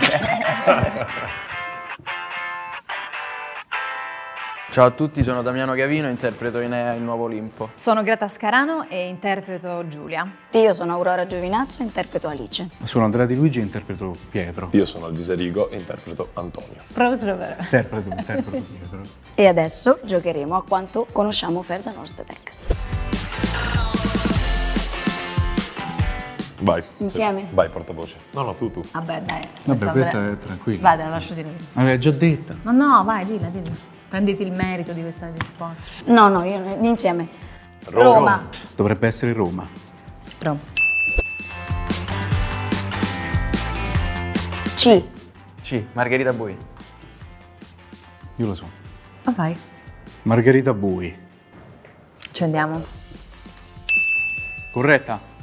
Ciao a tutti, sono Damiano Gavino, interpreto Inea il nuovo Olimpo. Sono Greta Scarano e interpreto Giulia. Io sono Aurora Giovinazzo, interpreto Alice. Sono Andrea Di Luigi e interpreto Pietro. Io sono Alvise Rigo e interpreto Antonio. Proprio vero. Interpreto, interpreto Pietro. E adesso giocheremo a quanto conosciamo Ferza Nostetec. Vai. Insieme? Sì. Vai, portavoce. No, no, tu, tu. Vabbè, dai. Vabbè, questa è tranquilla. Vai, te la lascio dire. Ma l'hai già detta. Ma no, vai, dilla, dilla. Prenditi il merito di questa risposta. No, no, io insieme. Roma. Dovrebbe essere Roma. Roma. C. C. Margherita Bui. Io lo so. Ma vai. Margherita Bui. Ci andiamo. Corretta?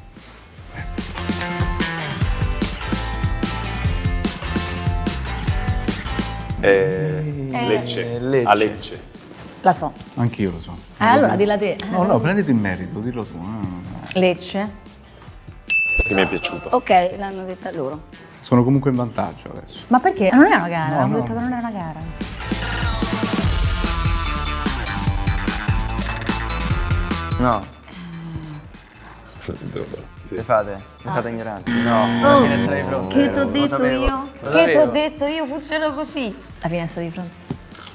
Eh, Lecce. Lecce. A Lecce. La so. Anch'io lo so. Eh, allora dilla te. No, no, prenditi il merito, dillo tu. Ah. Lecce. Che mi è piaciuto. Ok, l'hanno detta loro. Sono comunque in vantaggio adesso. Ma perché? Non era una gara, No, abbiamo no. detto che non era una gara. No, Sì. le fate? Le fate ignoranti? No, la finestra di fronte. Che t'ho lo detto io? Che sapevo. t'ho detto io? Funziona così. La finestra di fronte.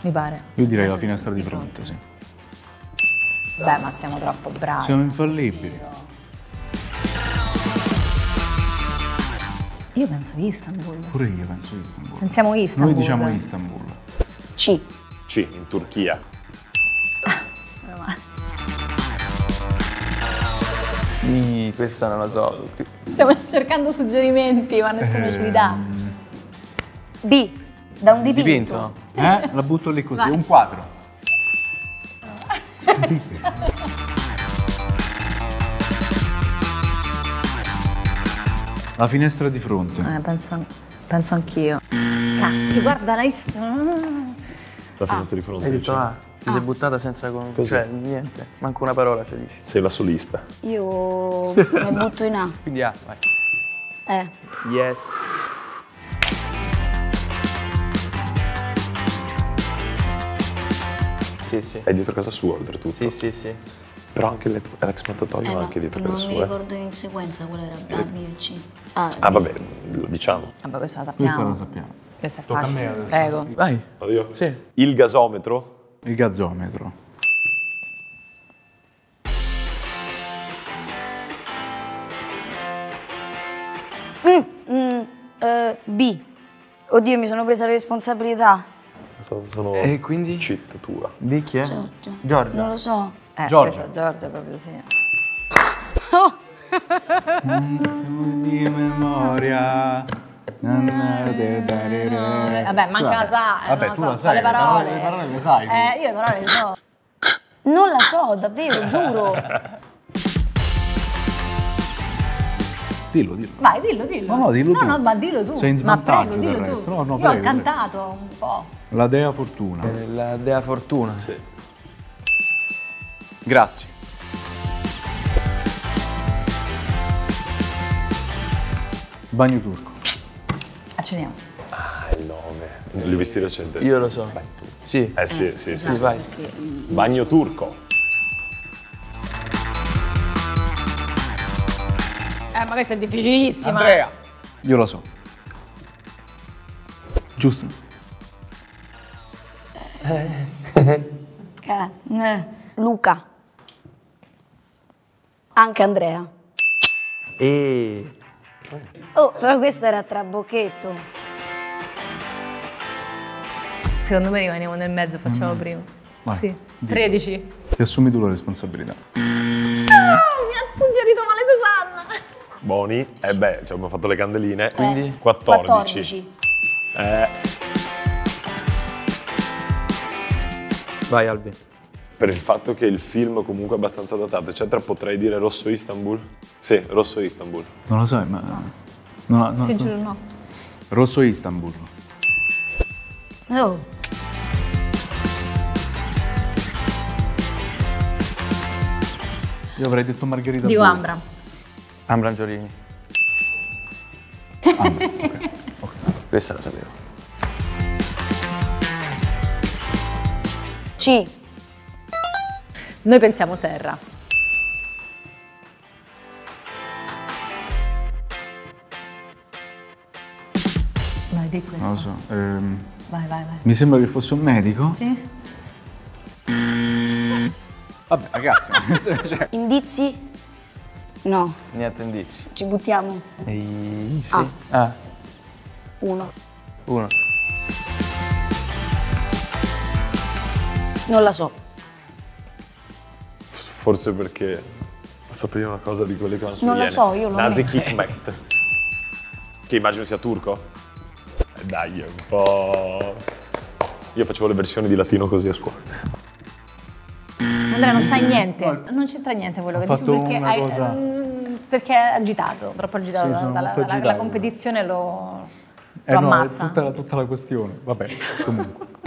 Mi pare. Io direi la finestra di fronte, sì. Beh, ma siamo troppo bravi. Siamo infallibili. Io penso Istanbul. Pure io penso Istanbul. Pensiamo Istanbul. Noi diciamo Istanbul. C. C, in Turchia. Sì, questa non la so. Stiamo cercando suggerimenti, ma nessuno ce li dà. D. Da un dipinto. Dipinto? Eh? La butto lì così, un quadro. La finestra di fronte. Eh, penso, penso anch'io. Cacchio, guarda la. La finestra di fronte. Hai detto. A? Ti sei buttata senza con... Cioè, niente. Manco una parola ci dici. Sei la solista. Io mi butto in A. Quindi A, vai. Eh. Yes. Sì, sì. È dietro casa sua, oltretutto. Sì, sì, sì. Però anche l'ex mattatoio Eh, no, anche dietro non casa mi sua. eh. ricordo in sequenza qual era A, B e C. Ah, Ah, vabbè, lo diciamo. Vabbè, questa la sappiamo. Questa la sappiamo. Questa è Tocca facile. adesso. Prego. Vai. Vado io? Sì. Il gasometro. Il gazzometro. eh, B. Oddio, mi sono presa la responsabilità. So- Sono E quindi? cheat tua. Di chi è? Giorgia. Giorgia. Non lo so. Eh, Giorgia. questa Giorgia proprio sì. Di memoria. Vabbè, Vabbè, manca la sa, Vabbè, non tu so, la so sai, le parole. Le parole le sai. Eh, io le parole le so. Non la so, davvero, giuro. Dillo, dillo. Vai, dillo, dillo. No, no, dillo No, tu. no, ma dillo tu. Sei in ma prego, dillo tu. No, no, Io prego, ho prego. cantato un po'. La dea fortuna. Eh, La dea fortuna. Sì. Grazie. Bagno turco. Accendiamo. Ah, il nome. Li visti recente. Io lo so. Sì. Eh sì, sì, sì. Sì, sì. vai. Bagno turco. Eh, ma questa è difficilissima. Andrea. Io lo so. Giusto? Ca- eh, Luca. Anche Andrea. E... Oh, però questo era trabocchetto. Secondo me rimaniamo nel mezzo, facciamo prima. Vai. Sì. 13. Ti assumi tu la responsabilità. Mi ha suggerito male Susanna. Boni. Eh beh, ci abbiamo fatto le candeline. Quindi? 14. 14. Eh, Vai, Albi. Per il fatto che il film comunque è abbastanza datato, eccetera, potrei dire Rosso Istanbul? Sì, Rosso Istanbul. Non lo sai, ma... No, no, Sì, giuro no. Rosso Istanbul. Oh, Io avrei detto Margherita Dico Bui. Ambra. Ambra Angiolini. Ambra, ok. ok. Questa la sapevo. C. Noi pensiamo Serra. Vai, di questo. Non lo so. ehm, Vai, vai, vai. mi sembra che fosse un medico. Sì? Vabbè, ragazzi, cioè, Indizi? No, Niente indizi. ci buttiamo. Ehi, sì. Ah. Ah, Uno. uno. Non la so. Forse perché sapevi una cosa di quelle che vanno su Non lo so, io lo Nazi. Hikmet. Che immagino sia turco. Eh, dai, è un po'... Io facevo le versioni di latino così a scuola. Andrea non sai niente. Non c'entra niente quello Ho che dici fatto perché, una hai- cosa- mm, perché è agitato, troppo agitato. Sì, dalla- sono dalla- la- competizione lo, eh lo no, è ammazza. tutta, tutta la questione. Vabbè, comunque.